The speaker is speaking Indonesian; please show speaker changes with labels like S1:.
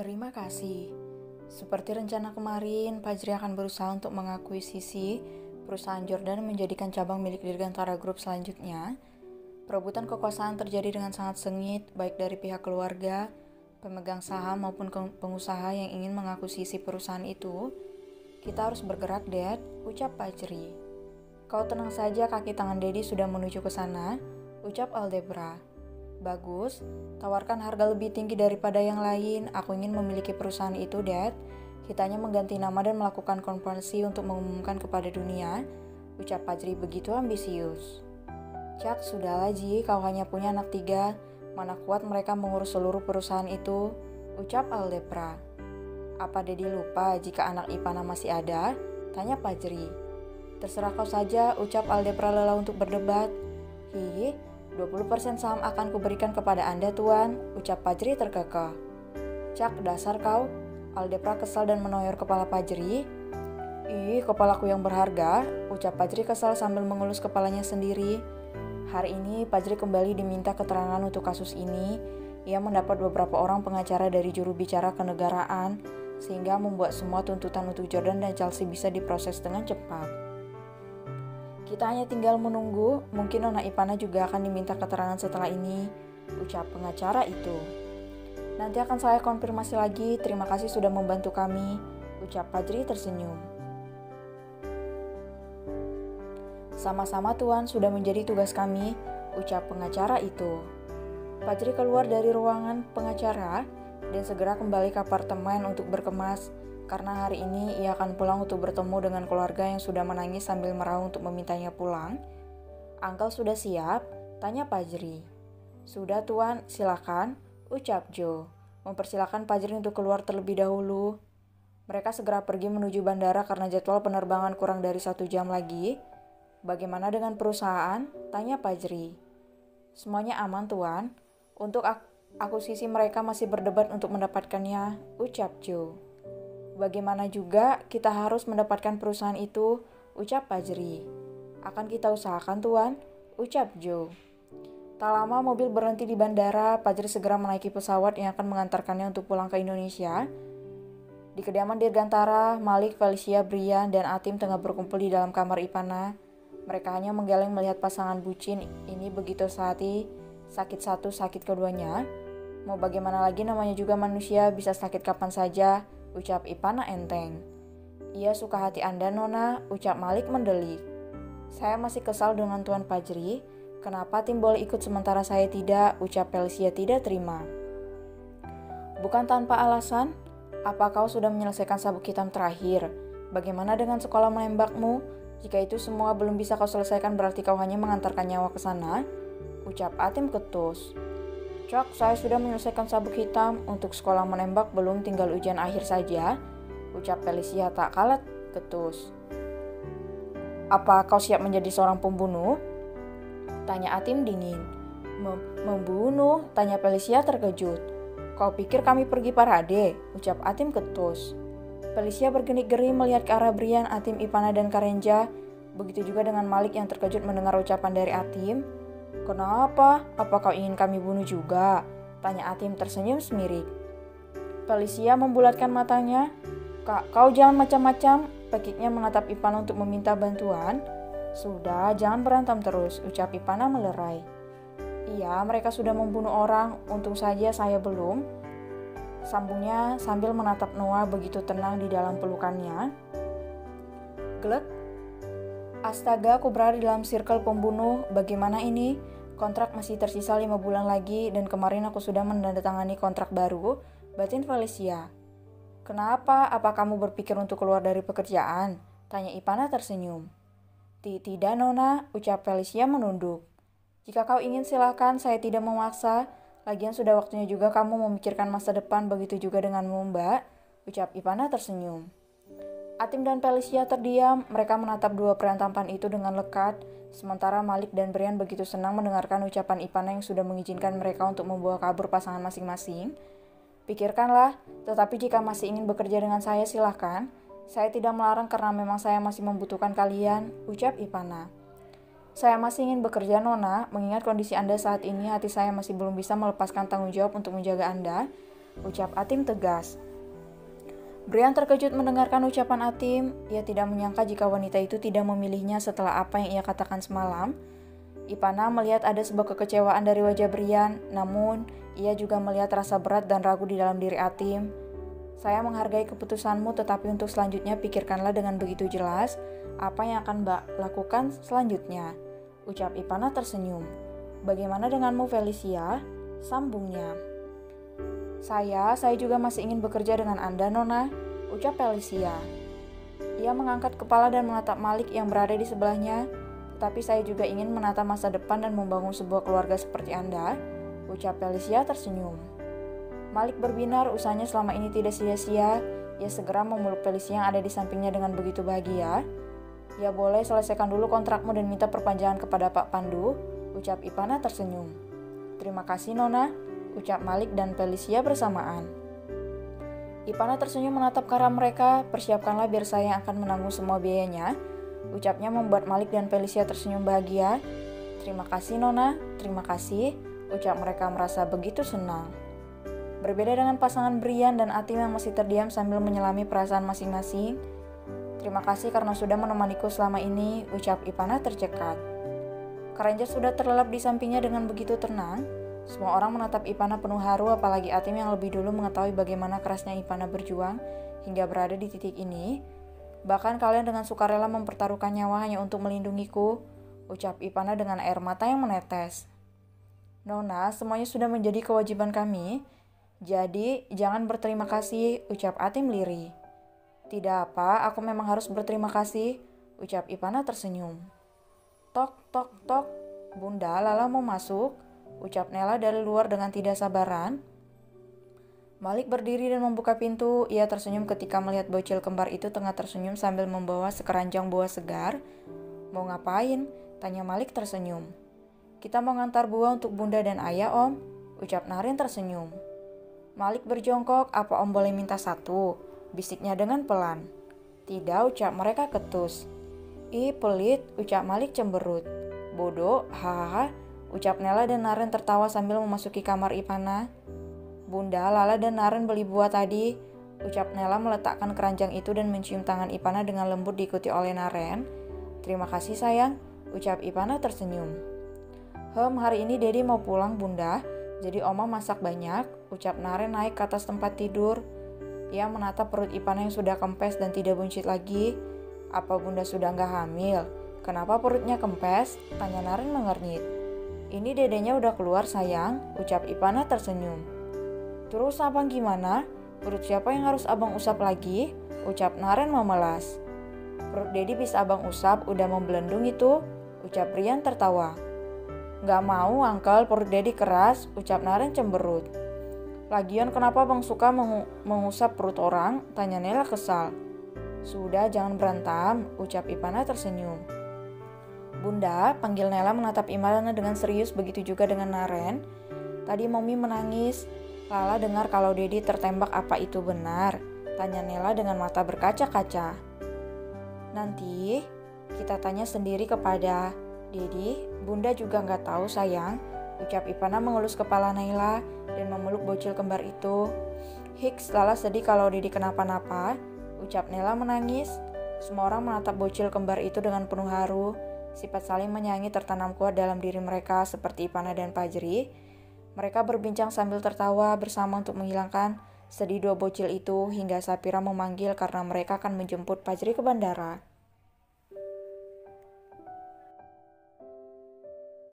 S1: Terima kasih. Seperti rencana kemarin, Fajri akan berusaha untuk mengakui sisi perusahaan Jordan menjadikan cabang milik Dirgantara Group selanjutnya. Perebutan kekuasaan terjadi dengan sangat sengit, baik dari pihak keluarga, pemegang saham maupun pengusaha yang ingin mengakuisisi perusahaan itu. Kita harus bergerak, Dad, ucap Fajri. Kau tenang saja, kaki tangan Dedi sudah menuju ke sana, ucap Aldebra. Bagus, tawarkan harga lebih tinggi daripada yang lain. Aku ingin memiliki perusahaan itu, Dad. Kita hanya mengganti nama dan melakukan konferensi untuk mengumumkan kepada dunia. Ucap Fajri begitu ambisius. Cak, sudahlah Ji, kau hanya punya anak tiga. Mana kuat mereka mengurus seluruh perusahaan itu? Ucap Aldepra. Apa Dedi lupa jika anak Ipana masih ada? Tanya Fajri. Terserah kau saja, ucap Aldepra lelah untuk berdebat. Hihi, 20% saham akan kuberikan kepada Anda, Tuan, ucap Pajri terkekeh. Cak, dasar kau. Aldepra kesal dan menoyor kepala Pajri. Ih, kepalaku yang berharga, ucap Pajri kesal sambil mengelus kepalanya sendiri. Hari ini Pajri kembali diminta keterangan untuk kasus ini. Ia mendapat beberapa orang pengacara dari juru bicara kenegaraan, sehingga membuat semua tuntutan untuk Jordan dan Chelsea bisa diproses dengan cepat. Kita hanya tinggal menunggu, mungkin Nona Ipana juga akan diminta keterangan setelah ini, ucap pengacara itu. Nanti akan saya konfirmasi lagi, terima kasih sudah membantu kami, ucap Fajri tersenyum. Sama-sama Tuan, sudah menjadi tugas kami, ucap pengacara itu. Fajri keluar dari ruangan pengacara dan segera kembali ke apartemen untuk berkemas karena hari ini ia akan pulang untuk bertemu dengan keluarga yang sudah menangis sambil meraung untuk memintanya pulang. Angkel sudah siap? Tanya Pajri. Sudah tuan, silakan, ucap Joe. Mempersilahkan Pajri untuk keluar terlebih dahulu. Mereka segera pergi menuju bandara karena jadwal penerbangan kurang dari satu jam lagi. Bagaimana dengan perusahaan? Tanya Pajri. Semuanya aman tuan. Untuk ak akuisisi mereka masih berdebat untuk mendapatkannya, ucap Joe. Bagaimana juga kita harus mendapatkan perusahaan itu, ucap Pajri. Akan kita usahakan tuan, ucap Joe. Tak lama mobil berhenti di bandara, Pajri segera menaiki pesawat yang akan mengantarkannya untuk pulang ke Indonesia. Di kediaman Dirgantara, Malik, Felicia, Brian, dan Atim tengah berkumpul di dalam kamar Ipana. Mereka hanya menggeleng melihat pasangan bucin ini begitu sehati, sakit satu, sakit keduanya. Mau bagaimana lagi namanya juga manusia, bisa sakit kapan saja, ucap Ipana enteng. Ia suka hati Anda, Nona, ucap Malik mendelik. Saya masih kesal dengan Tuan Pajri. Kenapa Timbol ikut sementara saya tidak, ucap Pelsia tidak terima. Bukan tanpa alasan, apa kau sudah menyelesaikan sabuk hitam terakhir? Bagaimana dengan sekolah menembakmu? Jika itu semua belum bisa kau selesaikan berarti kau hanya mengantarkan nyawa ke sana? Ucap Atim ketus. Cok, saya sudah menyelesaikan sabuk hitam. Untuk sekolah menembak belum tinggal ujian akhir saja. Ucap Felicia tak kalah ketus. Apa kau siap menjadi seorang pembunuh? Tanya Atim dingin. Mem membunuh? Tanya Felicia terkejut. Kau pikir kami pergi parade? Ucap Atim ketus. Felicia bergenik-geri melihat ke arah Brian, Atim, Ipana, dan Karenja. Begitu juga dengan Malik yang terkejut mendengar ucapan dari Atim. Kenapa? Apa kau ingin kami bunuh juga? Tanya Atim tersenyum semirik. Felicia membulatkan matanya. Kak, kau jangan macam-macam. Pekiknya mengatap Ipana untuk meminta bantuan. Sudah, jangan berantem terus, ucap Ipana melerai. Iya, mereka sudah membunuh orang, untung saja saya belum. Sambungnya sambil menatap Noah begitu tenang di dalam pelukannya. Astaga, aku berada dalam circle pembunuh. Bagaimana ini? Kontrak masih tersisa lima bulan lagi dan kemarin aku sudah menandatangani kontrak baru. Batin Felicia. Kenapa? Apa kamu berpikir untuk keluar dari pekerjaan? Tanya Ipana tersenyum. Tidak, Nona, ucap Felicia menunduk. Jika kau ingin silakan, saya tidak memaksa. Lagian sudah waktunya juga kamu memikirkan masa depan, begitu juga denganmu, Mbak. Ucap Ipana tersenyum. Atim dan Felicia terdiam, mereka menatap dua pria tampan itu dengan lekat, sementara Malik dan Brian begitu senang mendengarkan ucapan Ipana yang sudah mengizinkan mereka untuk membawa kabur pasangan masing-masing. Pikirkanlah, tetapi jika masih ingin bekerja dengan saya silahkan. Saya tidak melarang karena memang saya masih membutuhkan kalian, ucap Ipana. Saya masih ingin bekerja, Nona. Mengingat kondisi Anda saat ini, hati saya masih belum bisa melepaskan tanggung jawab untuk menjaga Anda. ucap Atim tegas. Brian terkejut mendengarkan ucapan Atim. Ia tidak menyangka jika wanita itu tidak memilihnya setelah apa yang ia katakan semalam. Ipana melihat ada sebuah kekecewaan dari wajah Brian, namun ia juga melihat rasa berat dan ragu di dalam diri Atim. Saya menghargai keputusanmu, tetapi untuk selanjutnya pikirkanlah dengan begitu jelas apa yang akan Mbak lakukan selanjutnya. Ucap Ipana tersenyum. Bagaimana denganmu Felicia? Sambungnya. Saya, saya juga masih ingin bekerja dengan Anda, Nona. Ucap Felicia. Ia mengangkat kepala dan menatap Malik yang berada di sebelahnya tapi saya juga ingin menata masa depan dan membangun sebuah keluarga seperti Anda, ucap Felicia tersenyum. Malik berbinar usahanya selama ini tidak sia-sia, ia segera memeluk Felicia yang ada di sampingnya dengan begitu bahagia. Ya boleh selesaikan dulu kontrakmu dan minta perpanjangan kepada Pak Pandu, ucap Ipana tersenyum. Terima kasih Nona, ucap Malik dan Felicia bersamaan. Ipana tersenyum menatap ke arah mereka, persiapkanlah biar saya yang akan menanggung semua biayanya, Ucapnya membuat Malik dan Felicia tersenyum bahagia. Terima kasih Nona, terima kasih. Ucap mereka merasa begitu senang. Berbeda dengan pasangan Brian dan Atim yang masih terdiam sambil menyelami perasaan masing-masing. Terima kasih karena sudah menemaniku selama ini, ucap Ipana tercekat. Keranjang sudah terlelap di sampingnya dengan begitu tenang. Semua orang menatap Ipana penuh haru apalagi Atim yang lebih dulu mengetahui bagaimana kerasnya Ipana berjuang hingga berada di titik ini. Bahkan kalian dengan sukarela mempertaruhkan nyawa hanya untuk melindungiku, ucap Ipana dengan air mata yang menetes. Nona, semuanya sudah menjadi kewajiban kami, jadi jangan berterima kasih, ucap Atim liri. Tidak apa, aku memang harus berterima kasih, ucap Ipana tersenyum. Tok, tok, tok, Bunda Lala mau masuk, ucap Nela dari luar dengan tidak sabaran. Malik berdiri dan membuka pintu. Ia tersenyum ketika melihat bocil kembar itu tengah tersenyum sambil membawa sekeranjang buah segar. Mau ngapain? Tanya Malik tersenyum. Kita mau ngantar buah untuk bunda dan ayah om, ucap Narin tersenyum. Malik berjongkok, apa om boleh minta satu? Bisiknya dengan pelan. Tidak, ucap mereka ketus. Ih, pelit, ucap Malik cemberut. Bodoh, hahaha, ucap Nela dan Naren tertawa sambil memasuki kamar Ipana. Bunda, Lala dan Naren beli buah tadi. Ucap Nela meletakkan keranjang itu dan mencium tangan Ipana dengan lembut diikuti oleh Naren. Terima kasih sayang, ucap Ipana tersenyum. Hem, hari ini Dedi mau pulang bunda, jadi Oma masak banyak, ucap Naren naik ke atas tempat tidur. Ia menatap perut Ipana yang sudah kempes dan tidak buncit lagi. Apa bunda sudah nggak hamil? Kenapa perutnya kempes? Tanya Naren mengernyit. Ini dedenya udah keluar sayang, ucap Ipana tersenyum. Terus abang gimana? Perut siapa yang harus abang usap lagi? Ucap Naren memelas. Perut Dedi bisa abang usap, udah membelendung itu. Ucap Rian tertawa. Gak mau, Angkel, perut Dedi keras, ucap Naren cemberut. Lagian kenapa bang suka mengu mengusap perut orang? Tanya Nela kesal. Sudah, jangan berantem, ucap Ipana tersenyum. Bunda, panggil Nela menatap Imana dengan serius, begitu juga dengan Naren. Tadi Momi menangis, Lala dengar kalau Dedi tertembak apa itu benar? Tanya Nela dengan mata berkaca-kaca. Nanti kita tanya sendiri kepada Dedi. Bunda juga nggak tahu sayang. Ucap Ipana mengelus kepala Naila dan memeluk bocil kembar itu. Hicks, Lala sedih kalau Dedi kenapa-napa. Ucap Nela menangis. Semua orang menatap bocil kembar itu dengan penuh haru. Sifat saling menyayangi tertanam kuat dalam diri mereka seperti Ipana dan Pajri. Mereka berbincang sambil tertawa bersama untuk menghilangkan sedih dua bocil itu hingga Sapira memanggil karena mereka akan menjemput Pajri ke bandara.